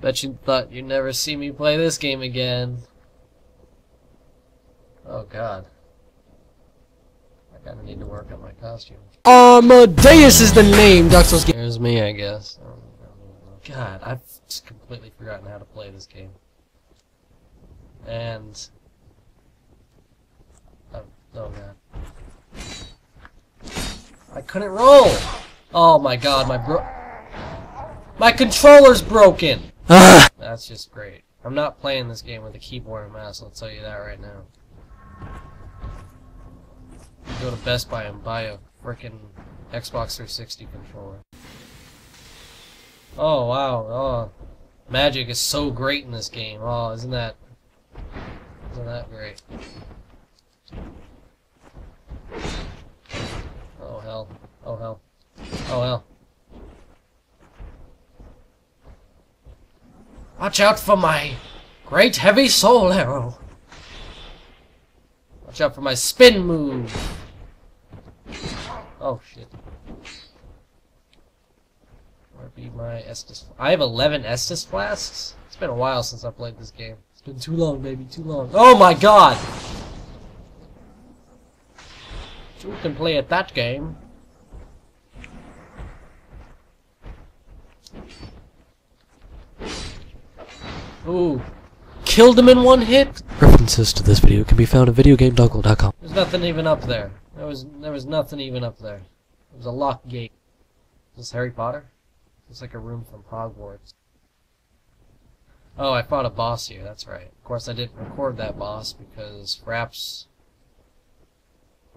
Bet you thought you'd never see me play this game again. Oh god. I kinda need to work on my costume. Amadeus is the name, Dark Souls game. There's me, I guess. God, I've just completely forgotten how to play this game. And... Oh, oh god. I couldn't roll! Oh my god, my bro- My controller's broken! That's just great. I'm not playing this game with a keyboard and mouse, I'll tell you that right now. Go to Best Buy and buy a frickin' Xbox 360 controller. Oh wow, oh. Magic is so great in this game. Oh, isn't that isn't that great? Oh hell. Oh hell. Oh hell. Watch out for my great heavy soul arrow. Watch out for my spin move. Oh shit. Where be my Estus? I have 11 Estus flasks. It's been a while since I played this game. It's been too long, baby, too long. Oh my god! You can play at that game. Ooh. Killed him in one hit? References to this video can be found at videogamedonkle.com. There's nothing even up there. There was there was nothing even up there. It was a locked gate. Is this Harry Potter? It's like a room from Hogwarts. Oh, I fought a boss here, that's right. Of course I didn't record that boss because Fraps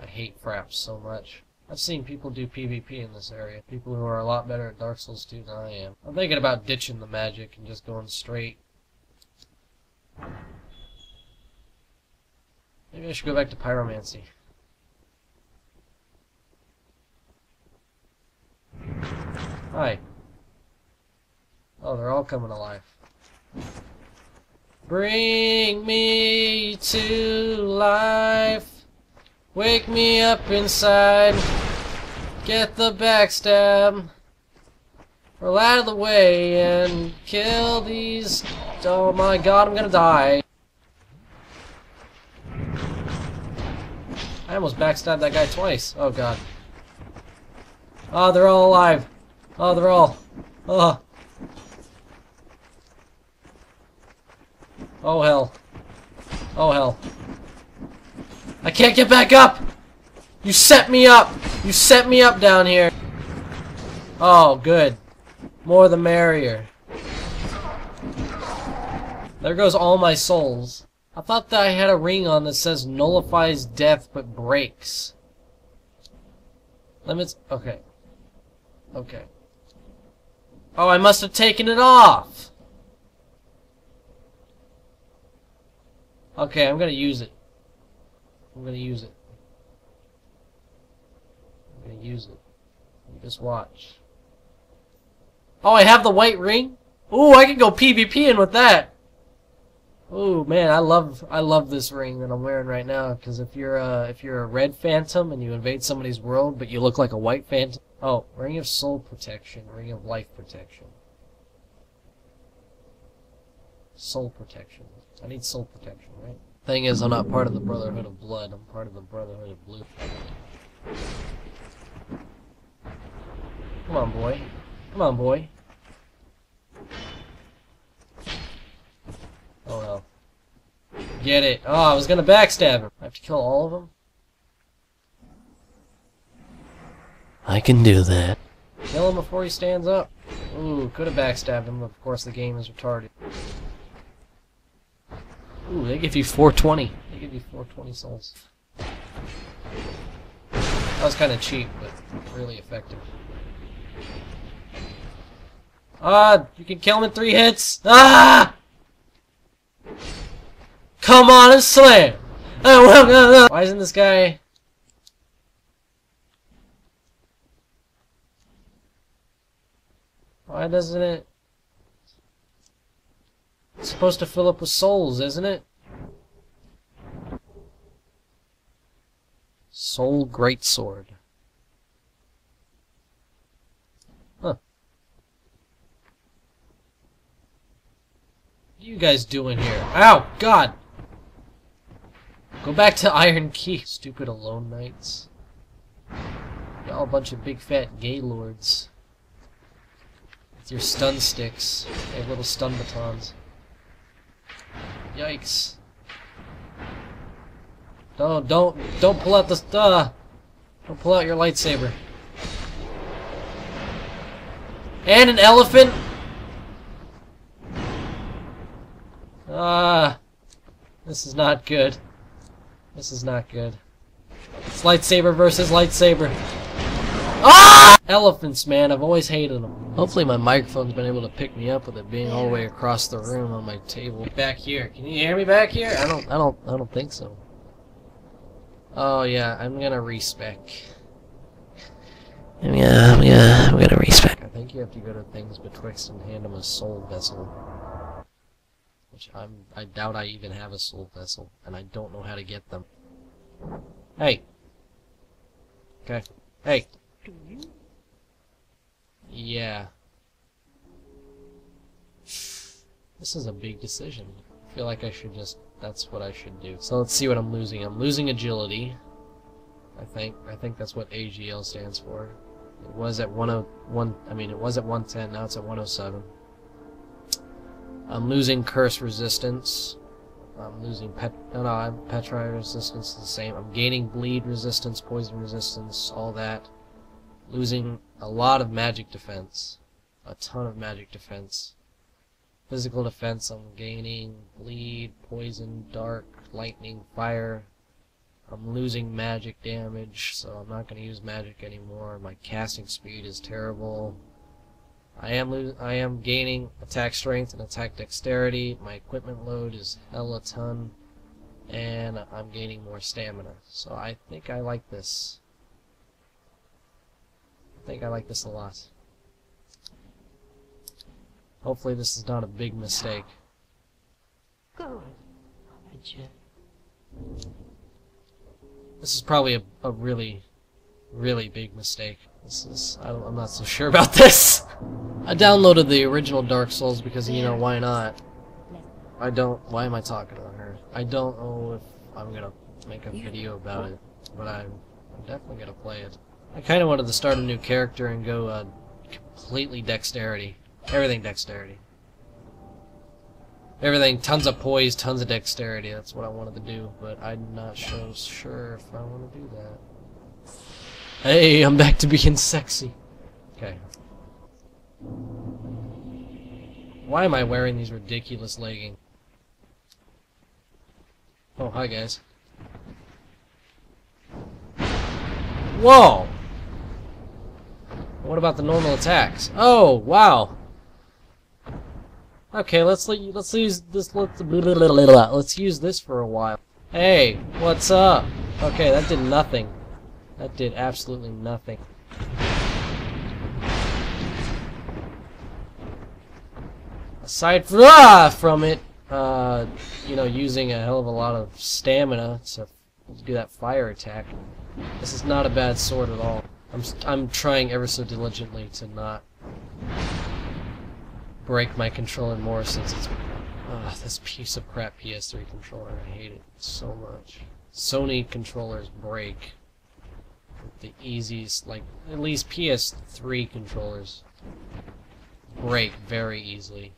I hate Fraps so much. I've seen people do PvP in this area. People who are a lot better at Dark Souls 2 than I am. I'm thinking about ditching the magic and just going straight. Maybe I should go back to Pyromancy. Hi. Oh, they're all coming alive. Bring me to life. Wake me up inside. Get the backstab. Roll out of the way and kill these. Oh my god, I'm gonna die. I almost backstabbed that guy twice. Oh god. Oh, they're all alive. Oh, they're all. Oh. Oh hell. Oh hell. I can't get back up! You set me up! You set me up down here! Oh, good. More the merrier. There goes all my souls. I thought that I had a ring on that says nullifies death but breaks. Limits. Okay. Okay. Oh, I must have taken it off! Okay, I'm gonna use it. I'm gonna use it. I'm gonna use it. Just watch. Oh, I have the white ring? Ooh, I can go PvPing with that! Ooh, man, I love I love this ring that I'm wearing right now. Because if you're a if you're a red phantom and you invade somebody's world, but you look like a white phantom, oh, ring of soul protection, ring of life protection, soul protection. I need soul protection, right? Thing is, I'm not part of the Brotherhood of Blood. I'm part of the Brotherhood of Blue. Come on, boy. Come on, boy. Oh no. Get it. Oh, I was gonna backstab him. I have to kill all of them? I can do that. Kill him before he stands up. Ooh, could have backstabbed him. Of course, the game is retarded. Ooh, they give you 420. They give you 420 souls. That was kind of cheap, but really effective. Ah, you can kill him in three hits. Ah! Come on and slam! Oh, Why isn't this guy... Why doesn't it... It's supposed to fill up with souls, isn't it? Soul Greatsword. Huh. What are you guys doing here? Ow! God! Go back to Iron Keep, stupid alone knights. Y'all a bunch of big fat gay lords. With your stun sticks. They have little stun batons. Yikes. Don't, don't, don't pull out the, uh, don't pull out your lightsaber. And an elephant? Ah, this is not good. This is not good. It's lightsaber versus lightsaber. Ah! Elephants, man, I've always hated them. Hopefully my microphone's been able to pick me up with it being all the way across the room on my table. Back here. Can you hear me back here? I don't I don't I don't think so. Oh yeah, I'm gonna respec. I'm gonna, I'm gonna, I'm gonna respect. I think you have to go to things betwixt and hand him a soul vessel. Which I'm I doubt I even have a soul vessel, and I don't know how to get them. Hey. Okay. Hey. Yeah. This is a big decision. I feel like I should just that's what I should do. So let's see what I'm losing. I'm losing agility. I think I think that's what AGL stands for. It was at 101 I mean it was at 110, now it's at 107. I'm losing curse resistance. I'm losing pet no no I'm petri resistance is the same. I'm gaining bleed resistance, poison resistance, all that. Losing a lot of magic defense. A ton of magic defense. Physical defense I'm gaining bleed, poison, dark, lightning, fire. I'm losing magic damage, so I'm not going to use magic anymore. My casting speed is terrible. I am lo I am gaining attack strength and attack dexterity. My equipment load is hella ton, and I'm gaining more stamina. So I think I like this. I think I like this a lot. Hopefully this is not a big mistake. Good. This is probably a, a really, really big mistake. This is, I don't, I'm not so sure about this. I downloaded the original Dark Souls because, you know, why not? I don't, why am I talking to her? I don't know if I'm gonna make a video about it, but I'm, I'm definitely gonna play it. I kinda wanted to start a new character and go, uh, completely dexterity. Everything dexterity. Everything, tons of poise, tons of dexterity. That's what I wanted to do, but I'm not so sure if I want to do that. Hey, I'm back to being sexy. Okay. Why am I wearing these ridiculous leggings? Oh, hi guys. Whoa! What about the normal attacks? Oh, wow! Okay, let's let's use this let's let's use this for a while. Hey, what's up? Okay, that did nothing. That did absolutely nothing. Aside from, ah, from it, uh, you know, using a hell of a lot of stamina to do that fire attack, this is not a bad sword at all. I'm I'm trying ever so diligently to not break my controller more since it's uh, this piece of crap PS3 controller. I hate it so much. Sony controllers break the easiest, like at least PS3 controllers break very easily.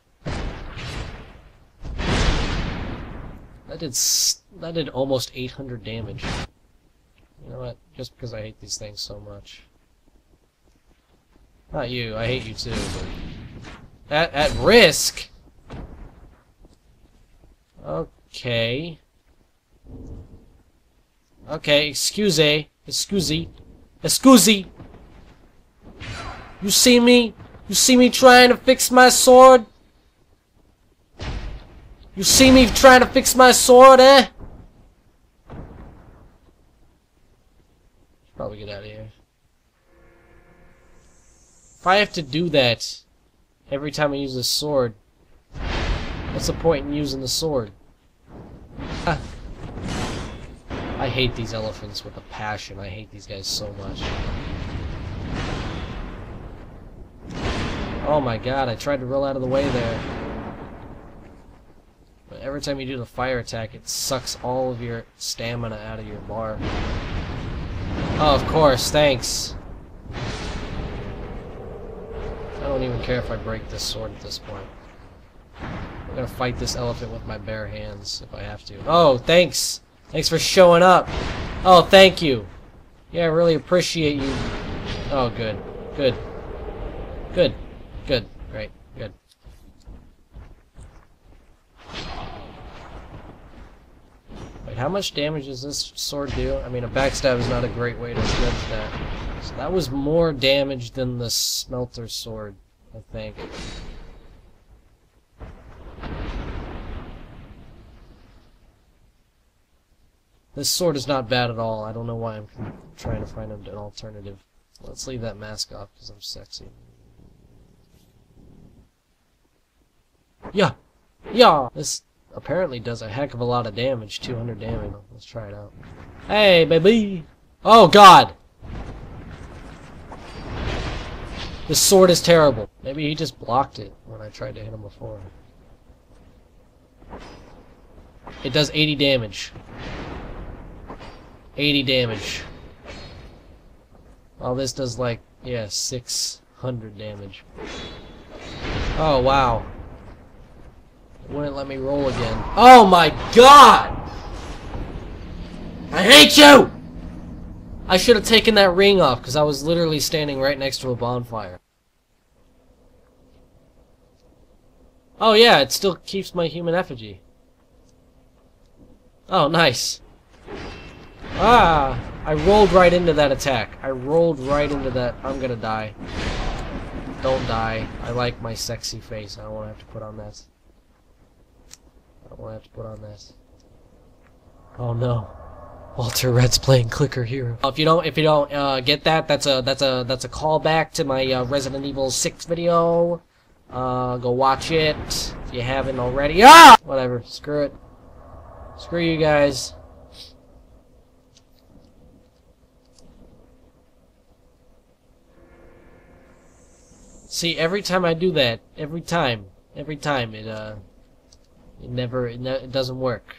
That did that did almost 800 damage. You know what? Just because I hate these things so much. Not you. I hate you too. But at, at risk? Okay. Okay, excuse Excuse Excuse You see me? You see me trying to fix my sword? You see me trying to fix my sword, eh? Probably get out of here. If I have to do that, every time I use a sword. What's the point in using the sword? Ah. I hate these elephants with a passion. I hate these guys so much. Oh my god, I tried to roll out of the way there. Every time you do the fire attack, it sucks all of your stamina out of your bar. Oh, of course, thanks. I don't even care if I break this sword at this point. I'm gonna fight this elephant with my bare hands if I have to. Oh, thanks! Thanks for showing up! Oh, thank you! Yeah, I really appreciate you. Oh, good. Good. Good. Good. Great. Good. Wait, how much damage does this sword do? I mean, a backstab is not a great way to judge that. So that was more damage than the smelter sword, I think. This sword is not bad at all. I don't know why I'm trying to find an alternative. Let's leave that mask off because I'm sexy. Yeah! Yeah! This apparently does a heck of a lot of damage. 200 damage. Let's try it out. Hey, baby! Oh, God! This sword is terrible. Maybe he just blocked it when I tried to hit him before. It does 80 damage. 80 damage. Well, this does like, yeah, 600 damage. Oh, wow. Wouldn't let me roll again. Oh my god! I hate you! I should have taken that ring off, because I was literally standing right next to a bonfire. Oh yeah, it still keeps my human effigy. Oh, nice. Ah! I rolled right into that attack. I rolled right into that. I'm gonna die. Don't die. I like my sexy face. I don't want to have to put on that. I don't have to put on that. Oh no. Walter Red's playing Clicker Hero. If you don't, if you don't uh, get that, that's a that's a that's a callback to my uh, Resident Evil 6 video. Uh, go watch it if you haven't already. Ah! Whatever. Screw it. Screw you guys. See, every time I do that, every time, every time, it, uh, it never, it, ne it doesn't work.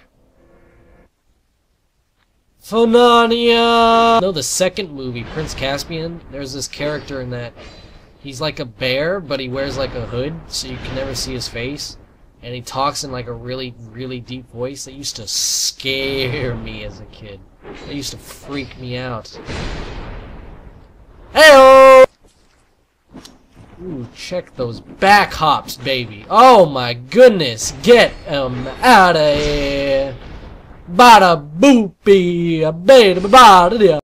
Phonania! No, the second movie, Prince Caspian, there's this character in that, he's like a bear, but he wears like a hood, so you can never see his face. And he talks in like a really, really deep voice that used to scare me as a kid. That used to freak me out. Heyo! Ooh, check those back hops, baby. Oh my goodness, get them out of here. Bada boopy, bada bada